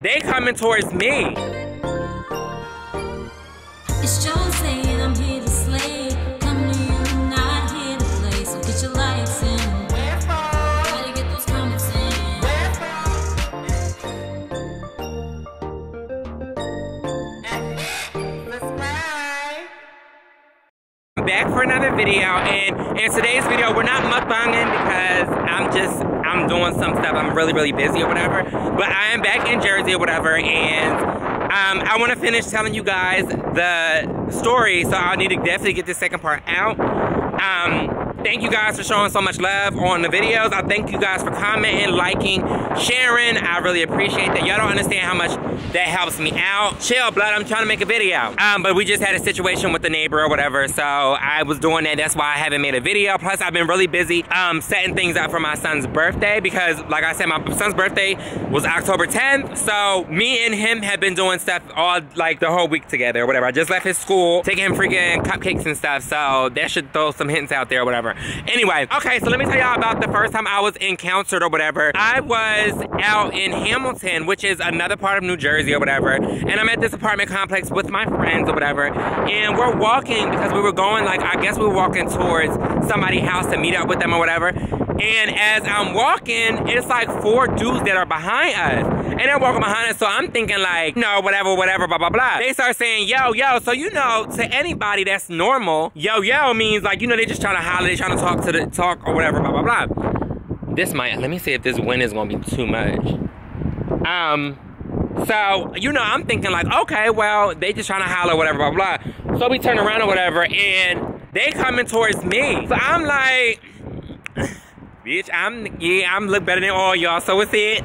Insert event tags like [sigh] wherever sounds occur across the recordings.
They coming towards me. It's Joe saying I'm here to slay. Come to you, not here to play. So get your lights in. Better get those comments in. I'm back for another video and in today's video we're not mukbanging because I'm just I'm doing some stuff. I'm really really busy or whatever. But I am back in Jersey or whatever and um, I want to finish telling you guys the story so I need to definitely get this second part out. Um, Thank you guys for showing so much love on the videos. I thank you guys for commenting, liking, sharing. I really appreciate that. Y'all don't understand how much that helps me out. Chill, blood, I'm trying to make a video. Um, but we just had a situation with the neighbor or whatever, so I was doing that. That's why I haven't made a video. Plus, I've been really busy um, setting things up for my son's birthday because, like I said, my son's birthday was October 10th. So me and him have been doing stuff all, like, the whole week together or whatever. I just left his school, taking him freaking cupcakes and stuff, so that should throw some hints out there or whatever whatever. Anyway, okay, so let me tell y'all about the first time I was encountered or whatever. I was out in Hamilton, which is another part of New Jersey or whatever, and I'm at this apartment complex with my friends or whatever, and we're walking because we were going, like, I guess we were walking towards somebody's house to meet up with them or whatever, and as I'm walking, it's like four dudes that are behind us. And they're walking behind us, so I'm thinking like, no, whatever, whatever, blah, blah, blah. They start saying, yo, yo. So, you know, to anybody that's normal, yo, yo means like, you know, they just trying to holler, they trying to talk to the, talk or whatever, blah, blah, blah. This might, let me see if this wind is gonna be too much. Um, so, you know, I'm thinking like, okay, well, they just trying to holler, whatever, blah, blah. So we turn around or whatever, and they coming towards me. So I'm like, bitch, I'm, yeah, I'm look better than all y'all, so it's it.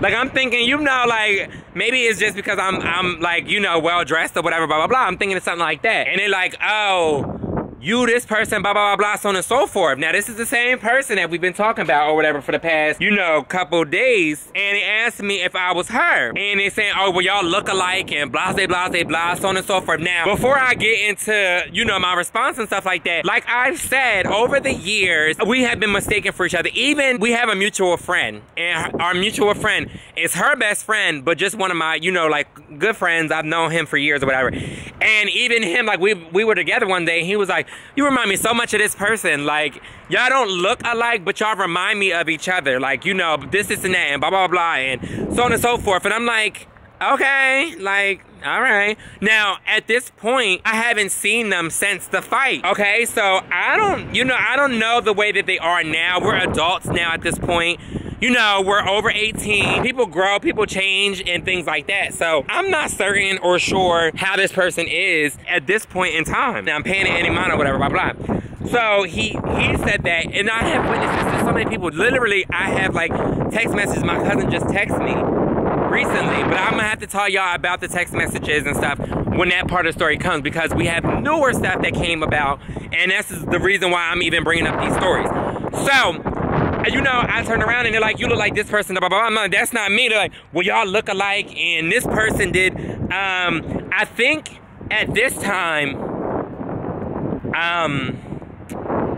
Like I'm thinking, you know, like maybe it's just because I'm I'm like, you know, well dressed or whatever, blah blah blah. I'm thinking of something like that. And they're like, oh, you this person, blah, blah, blah, blah, so on and so forth. Now, this is the same person that we've been talking about or whatever for the past, you know, couple days. And he asked me if I was her. And they saying, oh, well, y'all look alike and blah, blah, blah, blah, blah, so on and so forth. Now, before I get into, you know, my response and stuff like that, like I've said, over the years, we have been mistaken for each other. Even we have a mutual friend. And our mutual friend is her best friend, but just one of my, you know, like good friends. I've known him for years or whatever. And even him, like we we were together one day, he was like, you remind me so much of this person. Like, y'all don't look alike, but y'all remind me of each other. Like, you know, this, this, and that, and blah, blah, blah, and so on and so forth. And I'm like, okay, like, all right. Now, at this point, I haven't seen them since the fight. Okay, so I don't, you know, I don't know the way that they are now. We're adults now at this point you know, we're over 18. People grow, people change, and things like that. So I'm not certain or sure how this person is at this point in time. Now I'm paying any mind or whatever, blah, blah. So he he said that, and I have witnesses to so many people. Literally, I have like text messages. My cousin just texted me recently, but I'm gonna have to tell y'all about the text messages and stuff when that part of the story comes because we have newer stuff that came about, and that's the reason why I'm even bringing up these stories. So you know, I turn around and they're like, you look like this person, blah, blah, blah. I'm like, that's not me. They're like, well, y'all look alike. And this person did, um, I think at this time, um,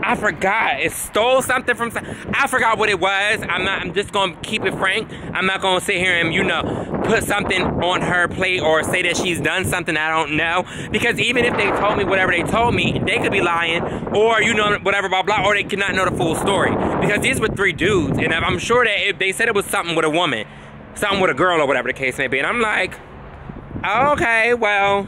I forgot. It stole something from. I forgot what it was. I'm not. I'm just gonna keep it frank. I'm not gonna sit here and you know put something on her plate or say that she's done something I don't know. Because even if they told me whatever they told me, they could be lying or you know whatever blah blah, or they could not know the full story. Because these were three dudes, and I'm sure that if they said it was something with a woman, something with a girl or whatever the case may be, and I'm like, okay, well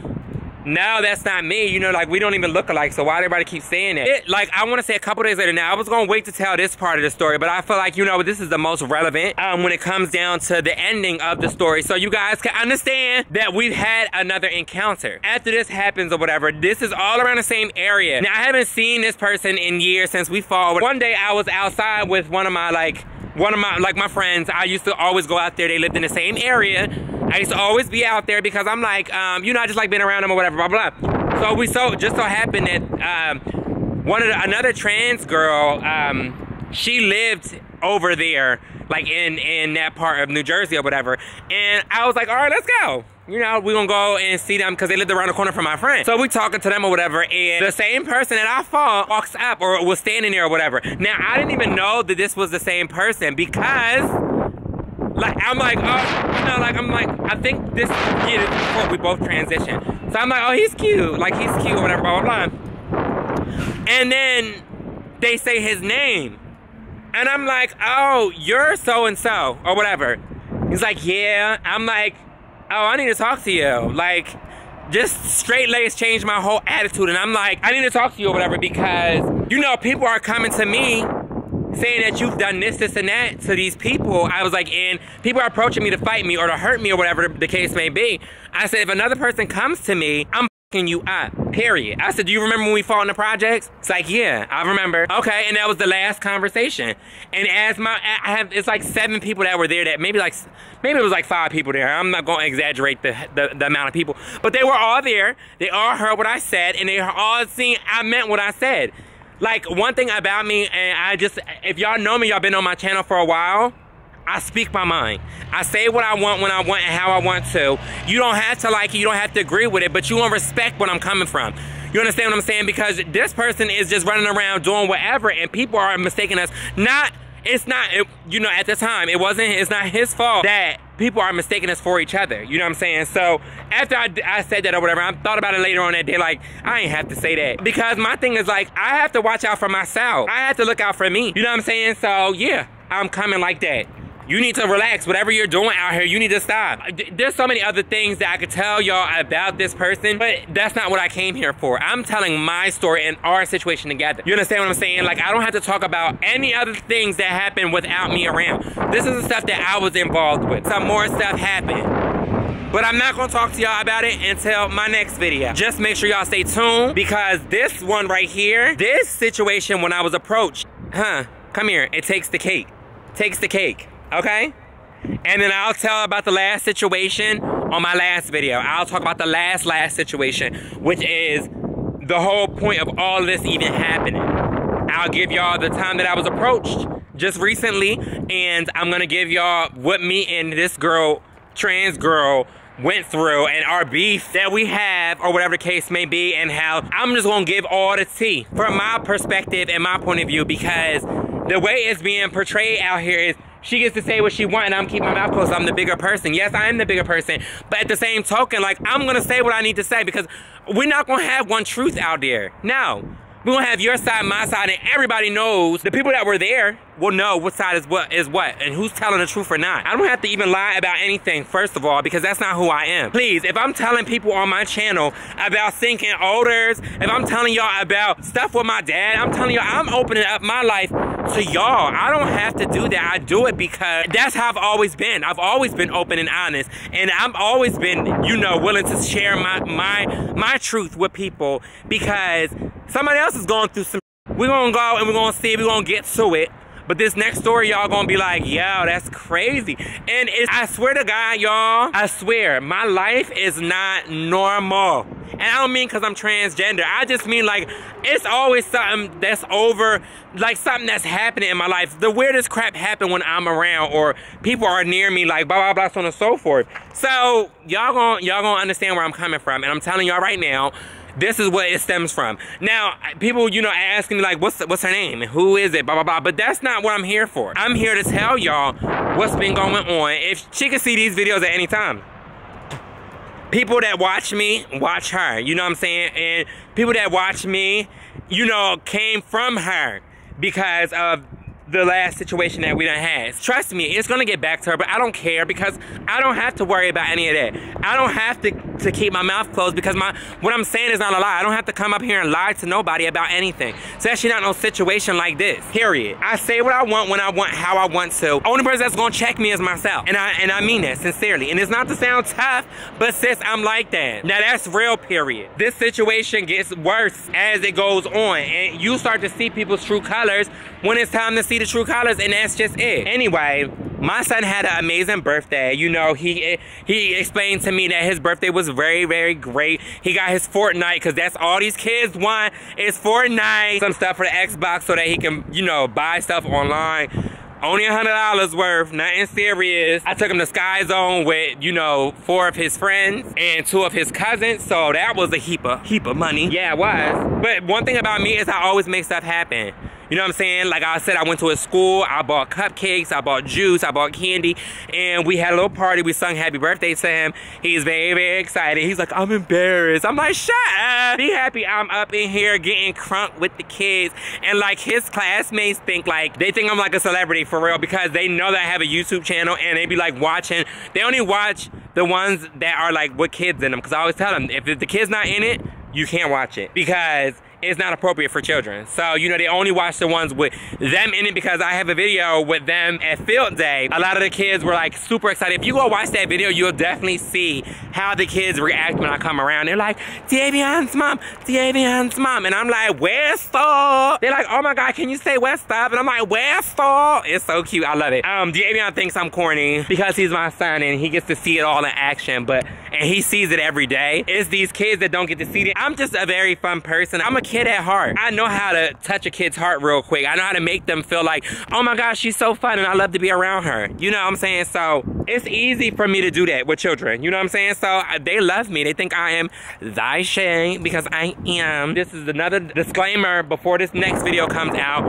no, that's not me. You know, like we don't even look alike. So why everybody keep saying it? it like I want to say a couple days later. Now I was gonna wait to tell this part of the story, but I feel like you know this is the most relevant um, when it comes down to the ending of the story. So you guys can understand that we've had another encounter. After this happens or whatever, this is all around the same area. Now I haven't seen this person in years since we fought. One day I was outside with one of my like one of my like my friends. I used to always go out there. They lived in the same area I used to always be out there because I'm like, um, you know, I just like being around them or whatever, blah, blah. So we so, just so happened that um, one of the, another trans girl, um, she lived over there, like in, in that part of New Jersey or whatever. And I was like, all right, let's go. You know, we gonna go and see them because they lived around the corner from my friend. So we talking to them or whatever, and the same person that I fought walks up or was standing there or whatever. Now, I didn't even know that this was the same person because, like, I'm like, oh, you know, like I'm like, I think this year before we both transition. So I'm like, oh, he's cute, like he's cute or whatever, blah blah blah. And then they say his name, and I'm like, oh, you're so and so or whatever. He's like, yeah. I'm like, oh, I need to talk to you. Like, just straight laced changed my whole attitude. And I'm like, I need to talk to you or whatever because, you know, people are coming to me saying that you've done this, this, and that to these people. I was like, and people are approaching me to fight me or to hurt me or whatever the case may be. I said, if another person comes to me, I'm you up, period. I said, do you remember when we fought in the projects? It's like, yeah, I remember. Okay, and that was the last conversation. And as my, I have, it's like seven people that were there that maybe like, maybe it was like five people there. I'm not going to exaggerate the, the, the amount of people. But they were all there. They all heard what I said and they all seen I meant what I said. Like one thing about me, and I just, if y'all know me, y'all been on my channel for a while, I speak my mind. I say what I want when I want and how I want to. You don't have to like it, you don't have to agree with it, but you want respect what I'm coming from. You understand what I'm saying? Because this person is just running around doing whatever and people are mistaking us. Not, it's not, it, you know, at the time, it wasn't, it's not his fault that people are mistaking us for each other. You know what I'm saying? So after I, I said that or whatever, I thought about it later on that day, like, I ain't have to say that. Because my thing is like, I have to watch out for myself. I have to look out for me. You know what I'm saying? So yeah, I'm coming like that. You need to relax. Whatever you're doing out here, you need to stop. There's so many other things that I could tell y'all about this person, but that's not what I came here for. I'm telling my story and our situation together. You understand what I'm saying? Like, I don't have to talk about any other things that happened without me around. This is the stuff that I was involved with. Some more stuff happened. But I'm not gonna talk to y'all about it until my next video. Just make sure y'all stay tuned because this one right here, this situation when I was approached, huh, come here, it takes the cake. Takes the cake okay? And then I'll tell about the last situation on my last video. I'll talk about the last, last situation, which is the whole point of all of this even happening. I'll give y'all the time that I was approached just recently, and I'm gonna give y'all what me and this girl, trans girl, went through and our beef that we have or whatever the case may be and how I'm just gonna give all the tea from my perspective and my point of view because the way it's being portrayed out here is she gets to say what she wants and I'm keeping my mouth closed. I'm the bigger person. Yes, I am the bigger person. But at the same token, like, I'm going to say what I need to say because we're not going to have one truth out there. No. We're going to have your side, my side, and everybody knows. The people that were there will know what side is what is what and who's telling the truth or not. I don't have to even lie about anything, first of all, because that's not who I am. Please, if I'm telling people on my channel about sinking odors, if I'm telling y'all about stuff with my dad, I'm telling y'all I'm opening up my life to y'all. I don't have to do that. I do it because that's how I've always been. I've always been open and honest. And I've always been, you know, willing to share my my my truth with people because somebody else is going through some we're gonna go and we're gonna see, we're gonna get to it. But this next story, y'all gonna be like, yo, that's crazy. And I swear to God, y'all, I swear, my life is not normal. And I don't mean because I'm transgender. I just mean like, it's always something that's over, like something that's happening in my life. The weirdest crap happen when I'm around or people are near me, like blah, blah, blah, so on and so forth. So y'all gonna, y'all gonna understand where I'm coming from. And I'm telling y'all right now, this is what it stems from. Now, people, you know, asking me like, what's what's her name? Who is it? Blah blah blah. But that's not what I'm here for. I'm here to tell y'all what's been going on. If she can see these videos at any time. People that watch me, watch her. You know what I'm saying? And people that watch me, you know, came from her because of the last situation that we done had. Trust me, it's gonna get back to her, but I don't care because I don't have to worry about any of that. I don't have to, to keep my mouth closed because my what I'm saying is not a lie. I don't have to come up here and lie to nobody about anything. Especially not no situation like this. Period. I say what I want when I want, how I want to. Only person that's gonna check me is myself. And I and I mean that sincerely. And it's not to sound tough, but sis, I'm like that. Now that's real, period. This situation gets worse as it goes on. And you start to see people's true colors when it's time to see the true colors and that's just it. Anyway, my son had an amazing birthday. You know, he he explained to me that his birthday was very, very great. He got his Fortnite because that's all these kids want is Fortnite. Some stuff for the Xbox so that he can, you know, buy stuff online. Only a hundred dollars worth, nothing serious. I took him to Sky Zone with, you know, four of his friends and two of his cousins. So that was a heap of heap of money. Yeah, it was. But one thing about me is I always make stuff happen. You know what I'm saying? Like I said, I went to a school, I bought cupcakes, I bought juice, I bought candy, and we had a little party. We sung happy birthday to him. He's very, very excited. He's like, I'm embarrassed. I'm like, shut up. Be happy I'm up in here getting crunk with the kids. And like his classmates think like, they think I'm like a celebrity for real because they know that I have a YouTube channel and they be like watching. They only watch the ones that are like with kids in them. Cause I always tell them, if the kid's not in it, you can't watch it because it's not appropriate for children. So, you know, they only watch the ones with them in it because I have a video with them at field day. A lot of the kids were like super excited. If you go watch that video, you'll definitely see how the kids react when I come around. They're like, Davion's mom, Davion's mom. And I'm like, Thor? They're like, oh my God, can you say West Stop? And I'm like, Thor? It's so cute, I love it. Um, Davion thinks I'm corny because he's my son and he gets to see it all in action, but, and he sees it every day. It's these kids that don't get to see it. I'm just a very fun person. I'm a kid at heart. I know how to touch a kid's heart real quick. I know how to make them feel like, oh my gosh, she's so fun and I love to be around her. You know what I'm saying? So it's easy for me to do that with children. You know what I'm saying? So they love me. They think I am thy shame because I am. This is another disclaimer before this next video comes out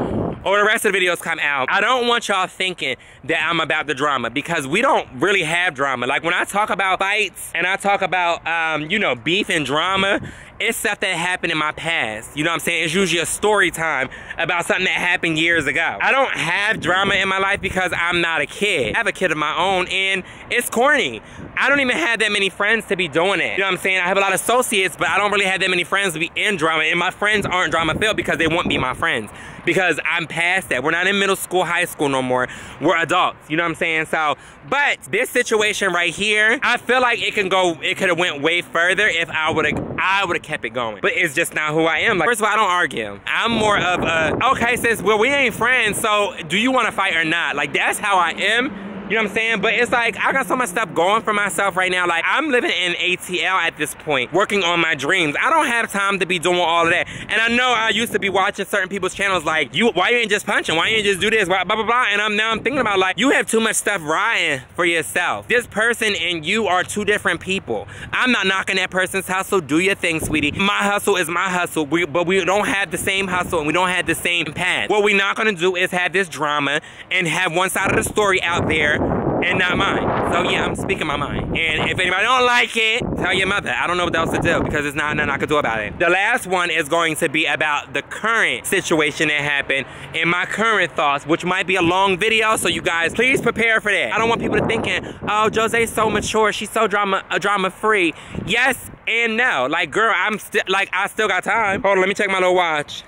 or the rest of the videos come out. I don't want y'all thinking that I'm about the drama because we don't really have drama. Like when I talk about fights and I talk about, um, you know, beef and drama, it's stuff that happened in my past. You know what I'm saying? It's usually a story time about something that happened years ago. I don't have drama in my life because I'm not a kid. I have a kid of my own and it's corny. I don't even have that many friends to be doing it. You know what I'm saying? I have a lot of associates, but I don't really have that many friends to be in drama. And my friends aren't drama filled because they won't be my friends. Because I'm past that. We're not in middle school, high school no more. We're adults. You know what I'm saying? So, but this situation right here, I feel like it can go, it could have went way further if I would have, I would have kept it going. But it's just not who I am. Like, first of all, I don't argue. I'm more of a, okay, sis, well, we ain't friends, so do you want to fight or not? Like, that's how I am. You know what I'm saying? But it's like, I got so much stuff going for myself right now. Like, I'm living in ATL at this point, working on my dreams. I don't have time to be doing all of that. And I know I used to be watching certain people's channels like, you, why you ain't just punching? Why you ain't just do this? Blah, blah, blah, blah. And I'm now I'm thinking about like, you have too much stuff riding for yourself. This person and you are two different people. I'm not knocking that person's hustle. Do your thing, sweetie. My hustle is my hustle, we, but we don't have the same hustle and we don't have the same path. What we're not gonna do is have this drama and have one side of the story out there and not mine. So yeah, I'm speaking my mind. And if anybody don't like it, tell your mother. I don't know what else to do because it's not nothing I can do about it. The last one is going to be about the current situation that happened and my current thoughts, which might be a long video. So you guys, please prepare for that. I don't want people to thinking, oh, Jhozaé's so mature. She's so drama, uh, drama free. Yes and no. Like, girl, I'm still, like, I still got time. Hold on, let me check my little watch.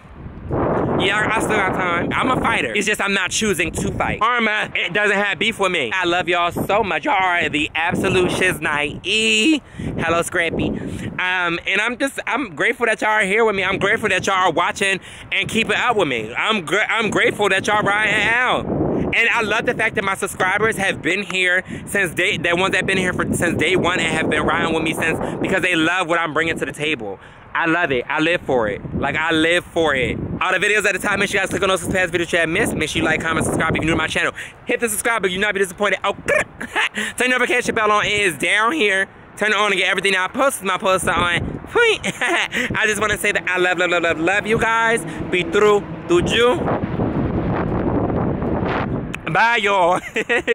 Yeah, I still got time. I'm a fighter. It's just I'm not choosing to fight. Arma, it doesn't have beef with me. I love y'all so much. Y'all are the absolute shiz night. E. Hello, Scrappy. Um, and I'm just, I'm grateful that y'all are here with me. I'm grateful that y'all are watching and keeping up with me. I'm, gr I'm grateful that y'all riding out. And I love the fact that my subscribers have been here since day, the ones that have been here for since day one and have been riding with me since because they love what I'm bringing to the table. I love it. I live for it. Like, I live for it. All the videos at the top, make sure you guys click on those past videos you have missed. Make sure you like, comment, subscribe if you're new to my channel. Hit the subscribe button. you're not be disappointed. Oh, [laughs] turn the notification bell on. It is down here. Turn it on to get everything I post. My posts are on. [laughs] I just want to say that I love, love, love, love, love you guys. Be through, do you. Bye, y'all. [laughs]